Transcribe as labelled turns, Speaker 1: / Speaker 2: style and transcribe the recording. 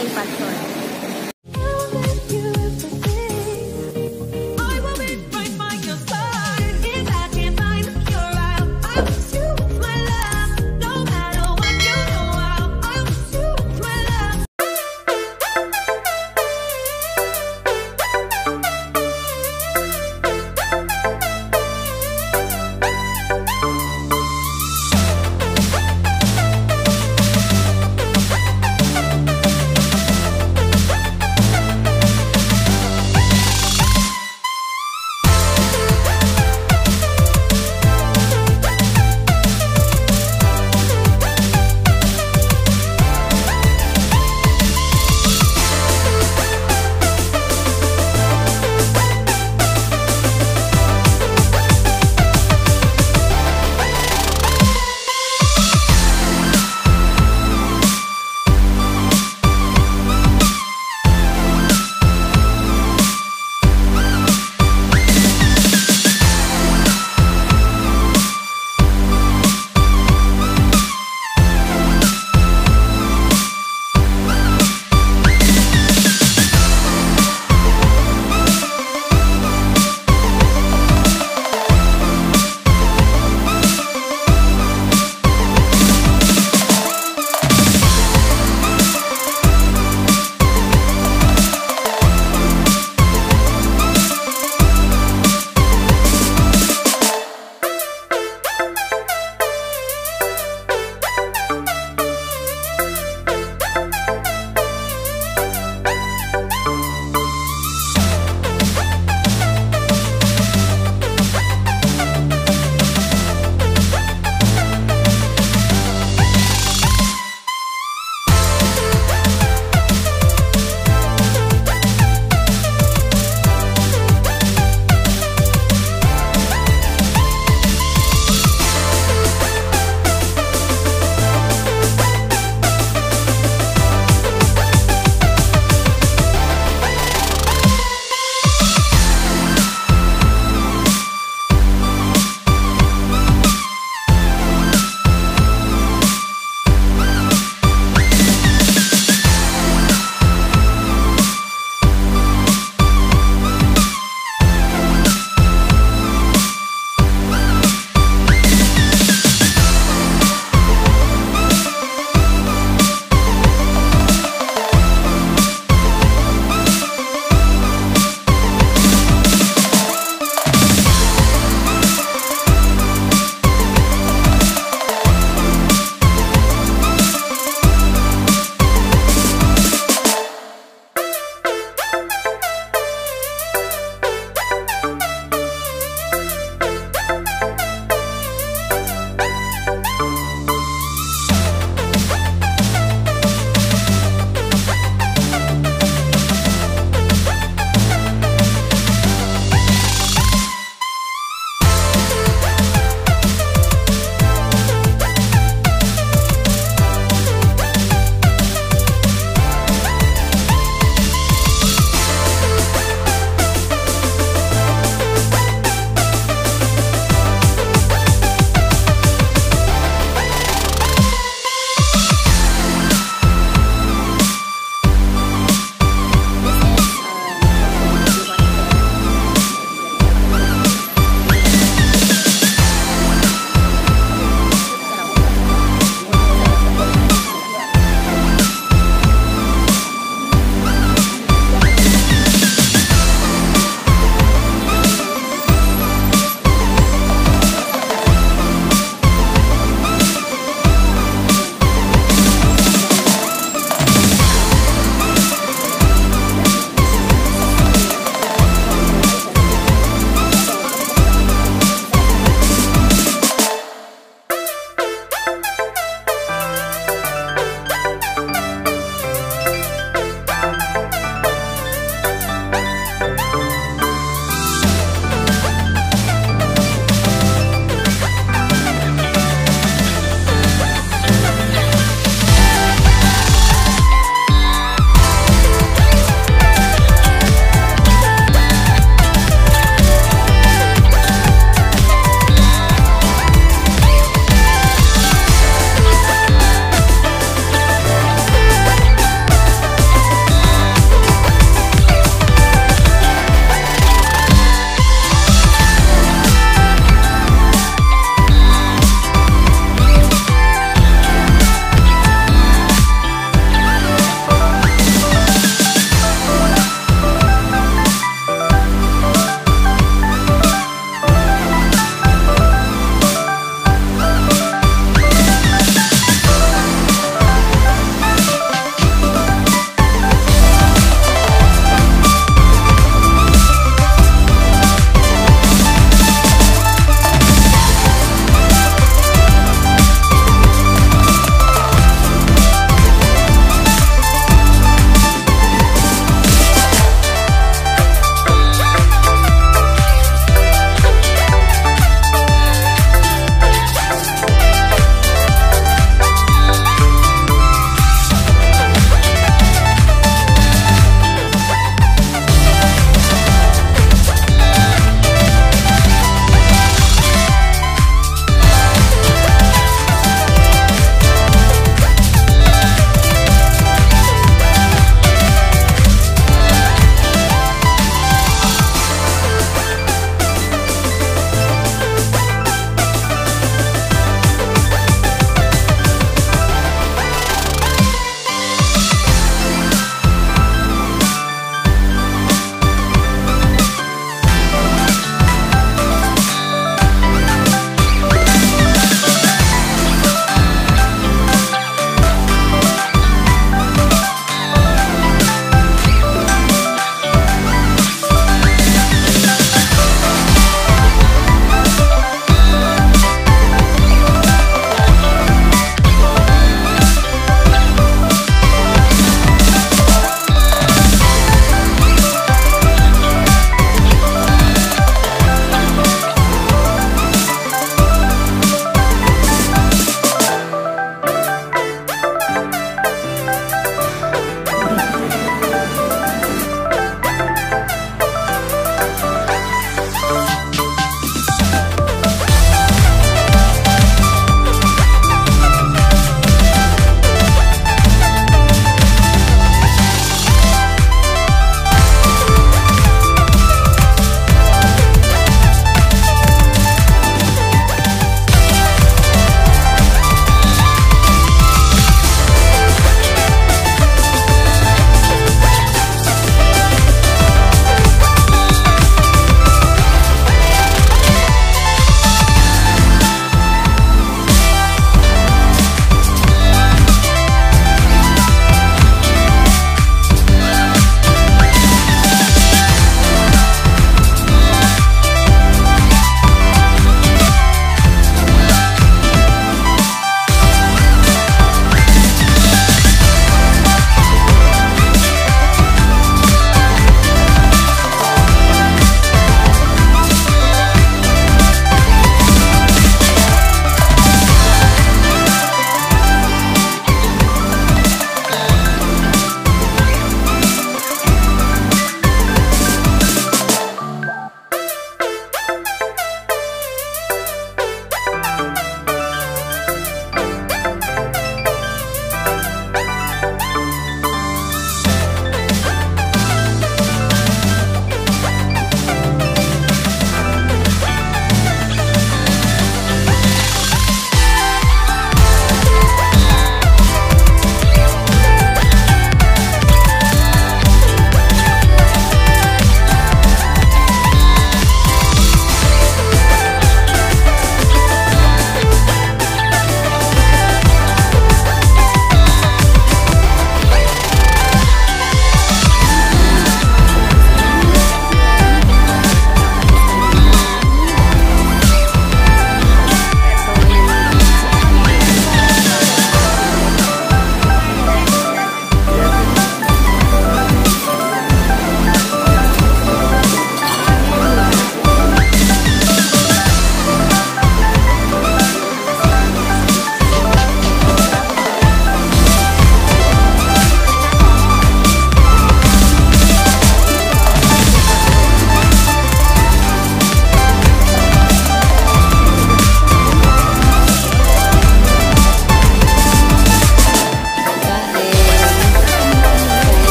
Speaker 1: PayPal.